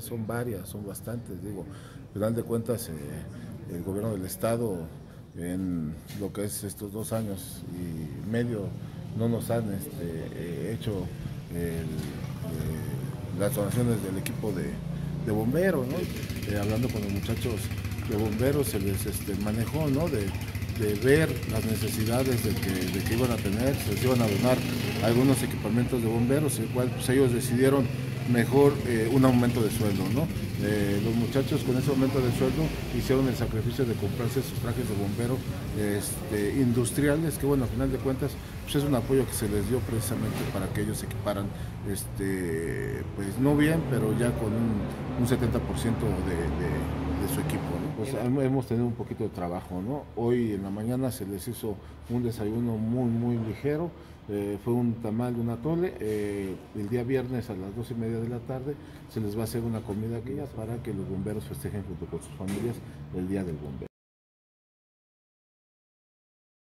Son varias, son bastantes, digo. Al final de cuentas, eh, el gobierno del Estado, en lo que es estos dos años y medio, no nos han este, eh, hecho eh, las donaciones del equipo de, bomberos, ¿no? Hablando con los muchachos de bomberos, se les este, manejó, ¿no? De, de ver las necesidades de que, de iban a tener, se les iban a donar algunos equipamientos de bomberos, el cual pues, ellos decidieron mejor eh, un aumento de sueldo, ¿no? Eh, los muchachos con ese aumento de sueldo hicieron el sacrificio de comprarse sus trajes de bombero este, industriales, que bueno, al final de cuentas pues es un apoyo que se les dio precisamente para que ellos se equiparan, este, pues no bien, pero ya con un, un 70% de, de, de, su equipo. ¿no? Pues hemos tenido un poquito de trabajo, ¿no? Hoy en la mañana se les hizo un desayuno muy, muy ligero, eh, fue un tamal una tole, eh, el día viernes a las dos y media de la tarde se les va a hacer una comida aquella para que los bomberos festejen junto con sus familias el Día del Bombero.